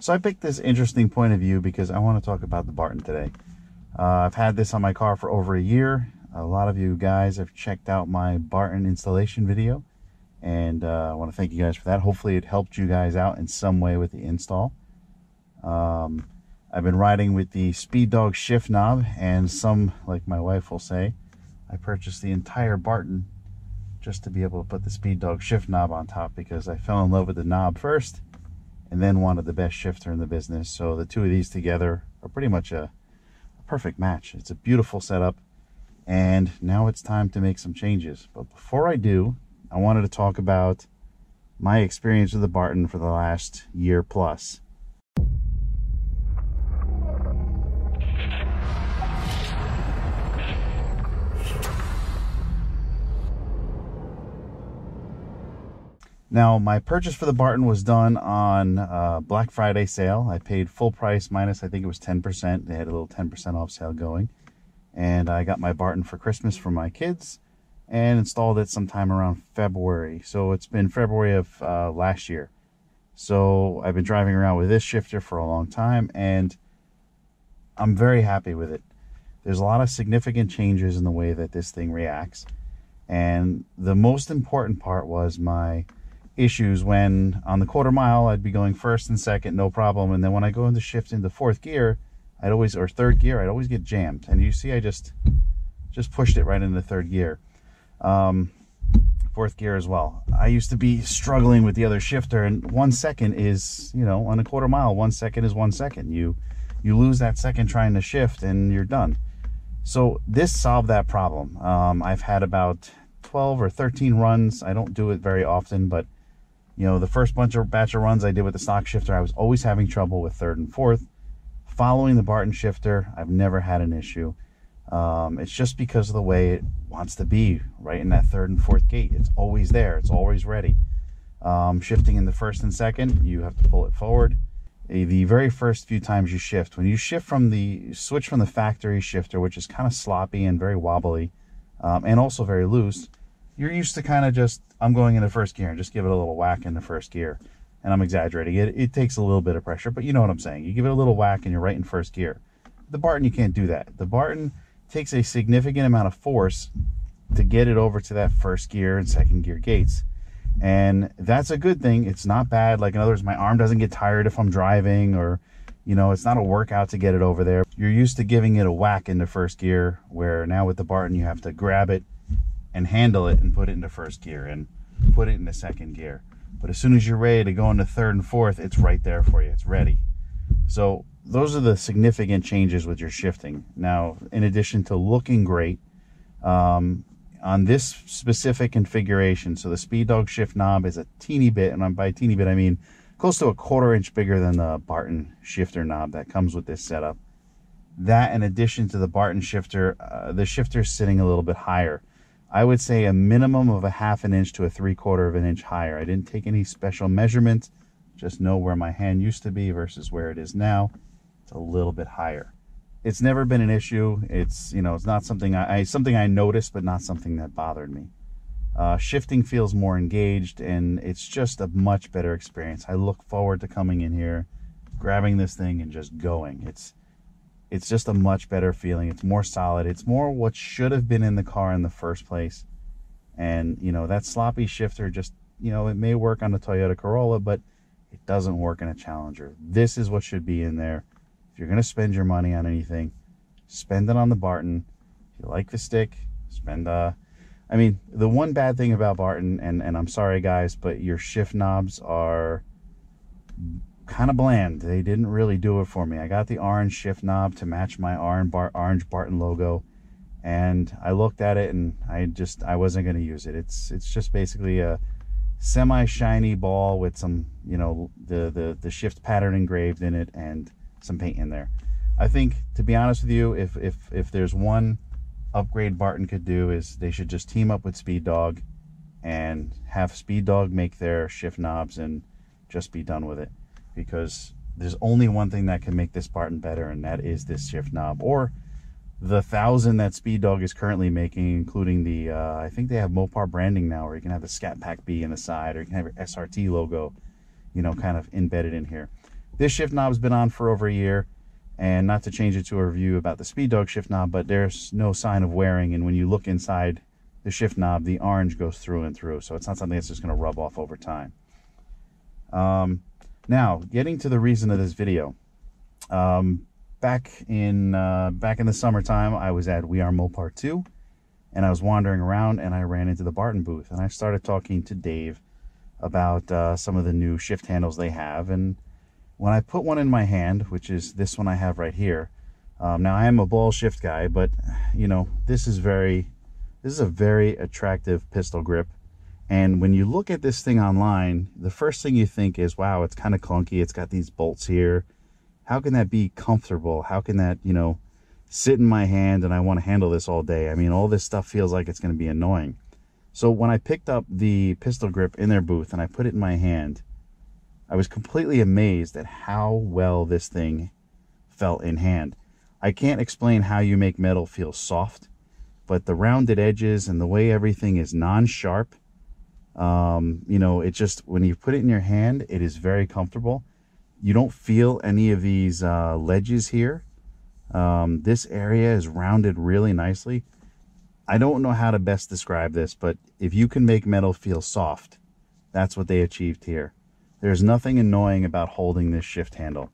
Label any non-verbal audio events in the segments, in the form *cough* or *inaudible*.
So I picked this interesting point of view because I want to talk about the Barton today. Uh, I've had this on my car for over a year. A lot of you guys have checked out my Barton installation video and uh, I want to thank you guys for that. Hopefully it helped you guys out in some way with the install. Um, I've been riding with the Speed Dawg shift knob and some, like my wife will say, I purchased the entire Barton just to be able to put the Speed Dawg shift knob on top because I fell in love with the knob first and then wanted the best shifter in the business. So the two of these together are pretty much a, a perfect match. It's a beautiful setup. And now it's time to make some changes. But before I do, I wanted to talk about my experience with the Barton for the last year plus. Now, my purchase for the Barton was done on uh, Black Friday sale. I paid full price minus, I think it was 10%. They had a little 10% off sale going. And I got my Barton for Christmas for my kids and installed it sometime around February. So it's been February of uh, last year. So I've been driving around with this shifter for a long time and I'm very happy with it. There's a lot of significant changes in the way that this thing reacts. And the most important part was my issues when on the quarter mile I'd be going first and second, no problem. And then when I go into shift into fourth gear, I'd always or third gear, I'd always get jammed. And you see, I just just pushed it right into third gear, um, fourth gear as well. I used to be struggling with the other shifter, and one second is you know on a quarter mile, one second is one second. You you lose that second trying to shift, and you're done. So this solved that problem. Um, I've had about 12 or 13 runs. I don't do it very often, but you know, the first bunch of batch of runs I did with the stock shifter, I was always having trouble with third and fourth. Following the Barton shifter, I've never had an issue. Um, it's just because of the way it wants to be right in that third and fourth gate. It's always there. It's always ready. Um, shifting in the first and second, you have to pull it forward. The very first few times you shift, when you shift from the switch from the factory shifter, which is kind of sloppy and very wobbly, um, and also very loose, you're used to kind of just, I'm going into first gear and just give it a little whack in the first gear. And I'm exaggerating it. It takes a little bit of pressure, but you know what I'm saying. You give it a little whack and you're right in first gear. The Barton, you can't do that. The Barton takes a significant amount of force to get it over to that first gear and second gear gates. And that's a good thing. It's not bad. Like in other words, my arm doesn't get tired if I'm driving or, you know, it's not a workout to get it over there. You're used to giving it a whack in the first gear where now with the Barton, you have to grab it and handle it and put it into first gear and put it into second gear. But as soon as you're ready to go into third and fourth, it's right there for you. It's ready. So those are the significant changes with your shifting. Now, in addition to looking great, um, on this specific configuration, so the Speed Dawg shift knob is a teeny bit, and by teeny bit I mean close to a quarter inch bigger than the Barton shifter knob that comes with this setup. That, in addition to the Barton shifter, uh, the shifter is sitting a little bit higher. I would say a minimum of a half an inch to a three quarter of an inch higher. I didn't take any special measurements, just know where my hand used to be versus where it is now. It's a little bit higher. It's never been an issue. It's, you know, it's not something I, I something I noticed, but not something that bothered me. Uh, shifting feels more engaged and it's just a much better experience. I look forward to coming in here, grabbing this thing and just going. It's, it's just a much better feeling. It's more solid. It's more what should have been in the car in the first place. And, you know, that sloppy shifter just, you know, it may work on a Toyota Corolla, but it doesn't work in a Challenger. This is what should be in there. If you're going to spend your money on anything, spend it on the Barton. If you like the stick, spend, uh, I mean, the one bad thing about Barton, and, and I'm sorry guys, but your shift knobs are kind of bland. They didn't really do it for me. I got the orange shift knob to match my orange, Bar orange Barton logo, and I looked at it and I just I wasn't going to use it. It's it's just basically a semi-shiny ball with some you know the the the shift pattern engraved in it and some paint in there. I think to be honest with you, if if if there's one upgrade Barton could do is they should just team up with Speed Dawg and have Speed Dawg make their shift knobs and just be done with it because there's only one thing that can make this Barton better, and that is this shift knob. Or the thousand that Speed Dawg is currently making, including the, uh, I think they have Mopar branding now, where you can have the Scat Pack B in the side, or you can have your SRT logo, you know, kind of embedded in here. This shift knob's been on for over a year, and not to change it to a review about the Speed Dog shift knob, but there's no sign of wearing, and when you look inside the shift knob, the orange goes through and through, so it's not something that's just going to rub off over time. Um, now, getting to the reason of this video. Um, back in uh, back in the summertime, I was at We Are Mopar 2, and I was wandering around, and I ran into the Barton booth, and I started talking to Dave about uh, some of the new shift handles they have, and when I put one in my hand, which is this one I have right here, um, now I am a ball shift guy, but you know this is very, this is a very attractive pistol grip. And when you look at this thing online, the first thing you think is, wow, it's kind of clunky. It's got these bolts here how can that be comfortable? How can that, you know, sit in my hand and I want to handle this all day? I mean, all this stuff feels like it's going to be annoying. So when I picked up the pistol grip in their booth and I put it in my hand, I was completely amazed at how well this thing felt in hand. I can't explain how you make metal feel soft, but the rounded edges and the way everything is non-sharp, um, you know, it just, when you put it in your hand, it is very comfortable. You don't feel any of these uh, ledges here. Um, this area is rounded really nicely. I don't know how to best describe this, but if you can make metal feel soft, that's what they achieved here. There's nothing annoying about holding this shift handle.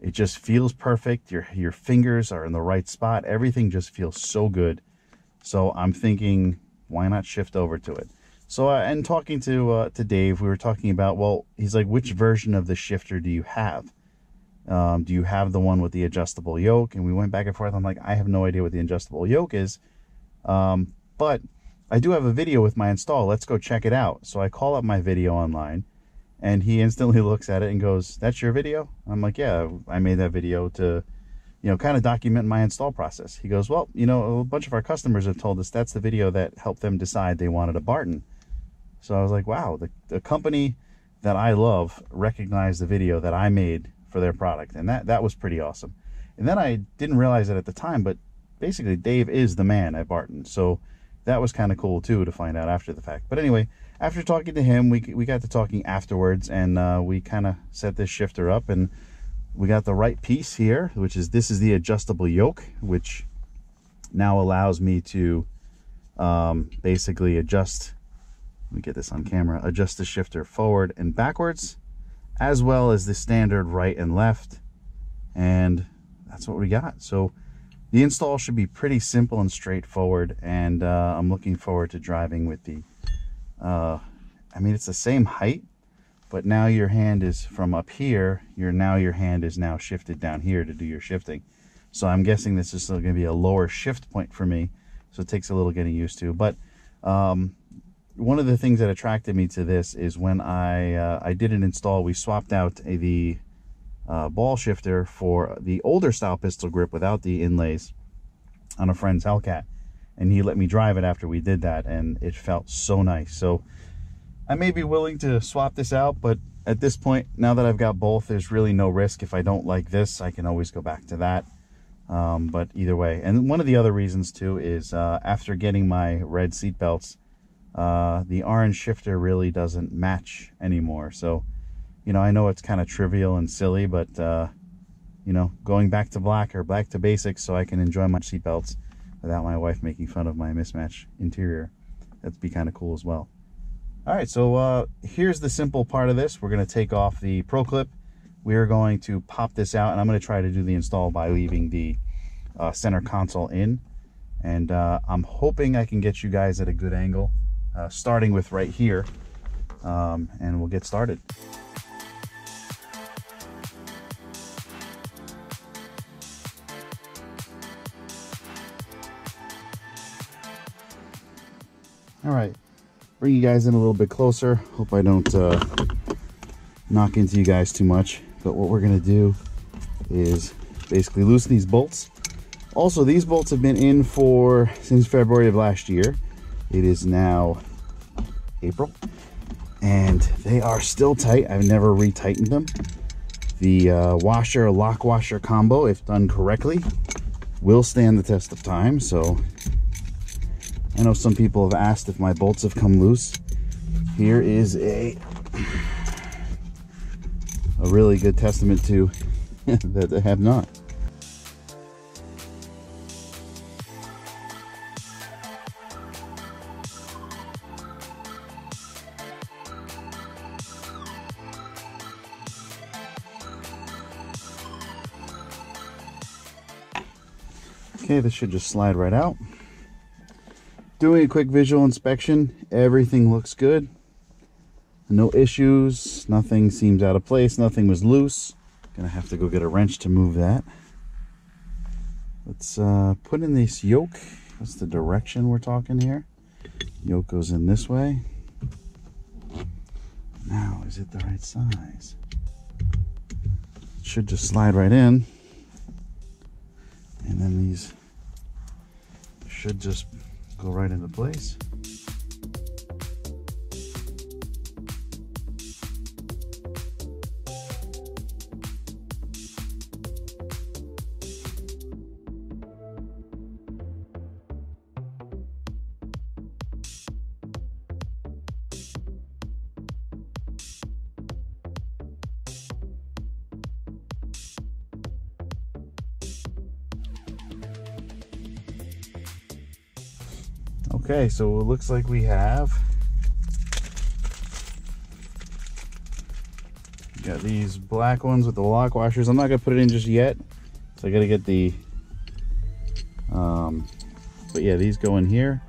It just feels perfect. Your, your fingers are in the right spot. Everything just feels so good. So I'm thinking, why not shift over to it? So, uh, and talking to uh, to Dave, we were talking about, well, he's like, which version of the shifter do you have? Um, do you have the one with the adjustable yoke? And we went back and forth. I'm like, I have no idea what the adjustable yoke is. Um, but I do have a video with my install. Let's go check it out. So I call up my video online and he instantly *laughs* looks at it and goes, that's your video? I'm like, yeah, I made that video to, you know, kind of document my install process. He goes, well, you know, a bunch of our customers have told us that's the video that helped them decide they wanted a Barton. So I was like, wow, the, the company that I love recognized the video that I made for their product. And that, that was pretty awesome. And then I didn't realize it at the time, but basically Dave is the man at Barton. So that was kind of cool too to find out after the fact. But anyway, after talking to him, we, we got to talking afterwards and uh, we kind of set this shifter up and we got the right piece here, which is this is the adjustable yoke, which now allows me to um, basically adjust let me get this on camera, adjust the shifter forward and backwards, as well as the standard right and left. And that's what we got. So the install should be pretty simple and straightforward. And uh, I'm looking forward to driving with the, uh, I mean, it's the same height, but now your hand is from up here, your now your hand is now shifted down here to do your shifting. So I'm guessing this is going to be a lower shift point for me. So it takes a little getting used to. But um, one of the things that attracted me to this is when I uh, I did an install, we swapped out a, the uh, ball shifter for the older style pistol grip without the inlays on a friend's Hellcat. And he let me drive it after we did that, and it felt so nice. So I may be willing to swap this out, but at this point, now that I've got both, there's really no risk. If I don't like this, I can always go back to that. Um, but either way, and one of the other reasons too is uh, after getting my red seat belts, uh, the orange shifter really doesn't match anymore. So, you know, I know it's kind of trivial and silly, but, uh, you know, going back to black or back to basics so I can enjoy my seatbelts without my wife making fun of my mismatch interior. That'd be kind of cool as well. All right, so uh, here's the simple part of this. We're going to take off the Pro Clip. We are going to pop this out, and I'm going to try to do the install by leaving the uh, center console in. And uh, I'm hoping I can get you guys at a good angle uh, starting with right here. Um, and we'll get started. All right, bring you guys in a little bit closer. Hope I don't uh, knock into you guys too much. But what we're gonna do is basically loosen these bolts. Also, these bolts have been in for since February of last year. It is now April. And they are still tight. I've never retightened them. The uh, washer lock washer combo, if done correctly, will stand the test of time. So I know some people have asked if my bolts have come loose. Here is a, a a really good testament to *laughs* that they have not. Okay, this should just slide right out. Doing a quick visual inspection, everything looks good. No issues, nothing seems out of place, nothing was loose. Gonna have to go get a wrench to move that. Let's uh, put in this yoke. What's the direction we're talking here? Yoke goes in this way. Now, is it the right size? It should just slide right in. And then these should just go right into place. Okay, so it looks like we have got these black ones with the lock washers. I'm not gonna put it in just yet. So I gotta get the um but yeah, these go in here.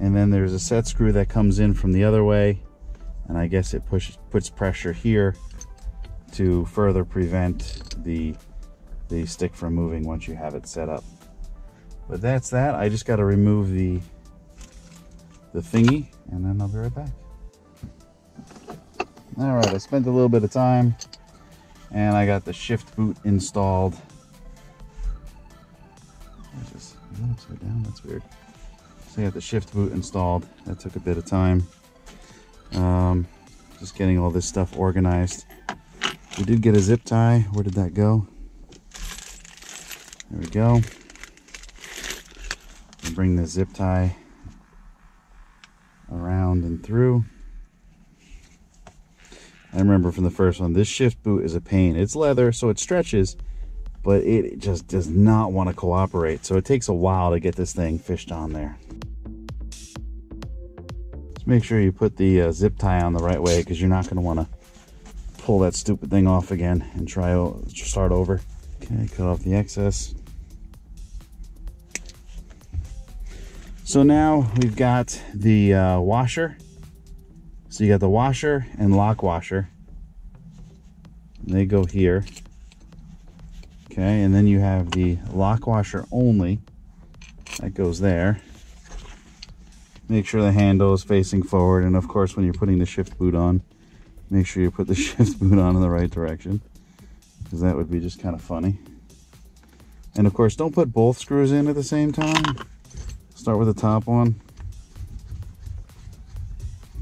And then there's a set screw that comes in from the other way. And I guess it pushes puts pressure here to further prevent the the stick from moving once you have it set up. But that's that. I just got to remove the the thingy and then I'll be right back. All right, I spent a little bit of time and I got the shift boot installed. That upside down? That's weird. So I got the shift boot installed. That took a bit of time. Um, just getting all this stuff organized. We did get a zip tie. Where did that go? There we go bring the zip tie around and through. I remember from the first one, this shift boot is a pain. It's leather, so it stretches, but it just does not want to cooperate. So it takes a while to get this thing fished on there. Just make sure you put the uh, zip tie on the right way because you're not going to want to pull that stupid thing off again and try to start over. Okay, cut off the excess. So now we've got the uh, washer. So you got the washer and lock washer. They go here. Okay, and then you have the lock washer only. That goes there. Make sure the handle is facing forward. And of course, when you're putting the shift boot on, make sure you put the *laughs* shift boot on in the right direction. Because that would be just kind of funny. And of course, don't put both screws in at the same time. Start with the top one.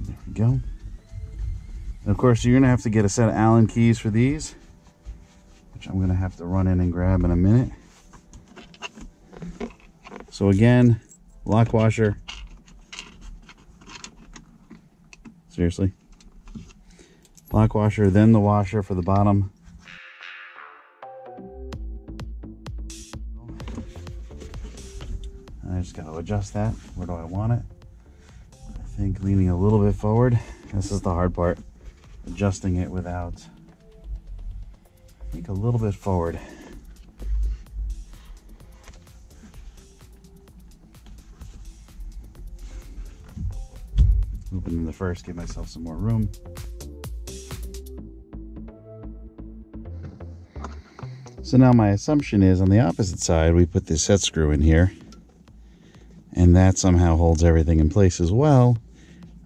There we go. And of course, you're to have to get a set of Allen keys for these, which I'm to have to run in and grab in a minute. So again, lock washer. Seriously. Lock washer, then the washer for the bottom adjust that. Where do I want it? I think leaning a little bit forward. This is the hard part. Adjusting it without, I think a little bit forward. Opening the first, give myself some more room. So now my assumption is on the opposite side, we put this set screw in here and that somehow holds everything in place as well.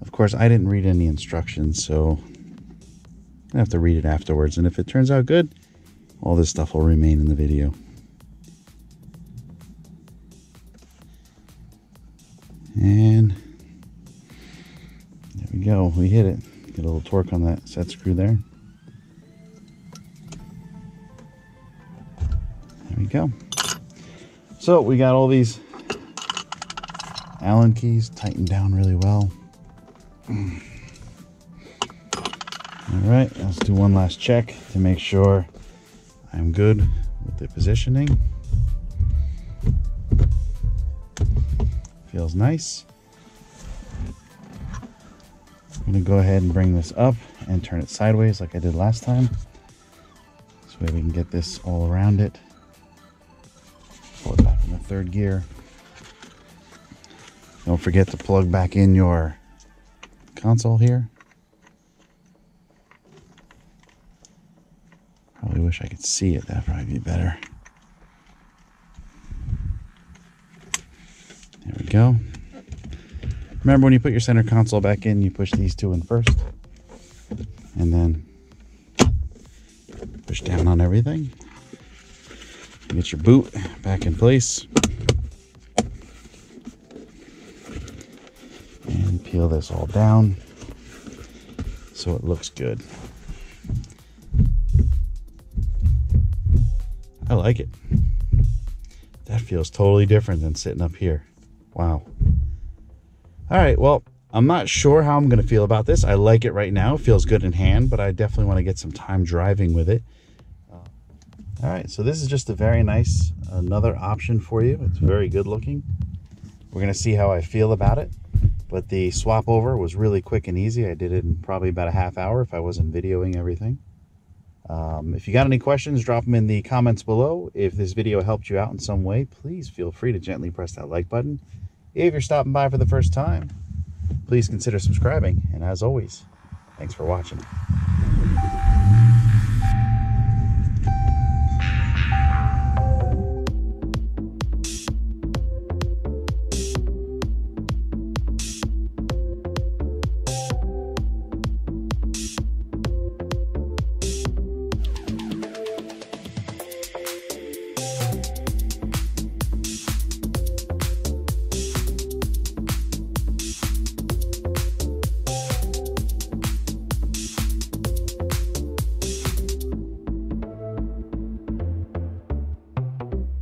Of course, I didn't read any instructions, so I have to read it afterwards. And if it turns out good, all this stuff will remain in the video. And there we go. We hit it. Get a little torque on that set screw there. There we go. So we got all these Allen keys tightened down really well. All right, let's do one last check to make sure I'm good with the positioning. Feels nice. I'm gonna go ahead and bring this up and turn it sideways like I did last time. Way we can get this all around it. Pull it back in the third gear. Don't forget to plug back in your console here. Probably wish I could see it. That'd probably be better. There we go. Remember when you put your center console back in, you push these two in first. And then push down on everything. Get your boot back in place. And peel this all down so it looks good. I like it. That feels totally different than sitting up here. Wow. All right, well, I'm not sure how I'm going to feel about this. I like it right now. It feels good in hand, but I definitely want to get some time driving with it. Uh, all right, so this is just a very nice, another option for you. It's very good looking. We're going to see how I feel about it. But the swap over was really quick and easy. I did it in probably about a half hour if I wasn't videoing everything. Um, if you got any questions, drop them in the comments below. If this video helped you out in some way, please feel free to gently press that like button. If you're stopping by for the first time, please consider subscribing. And as always, thanks for watching.